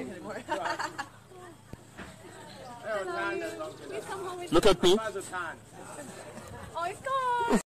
Oh, Look at me.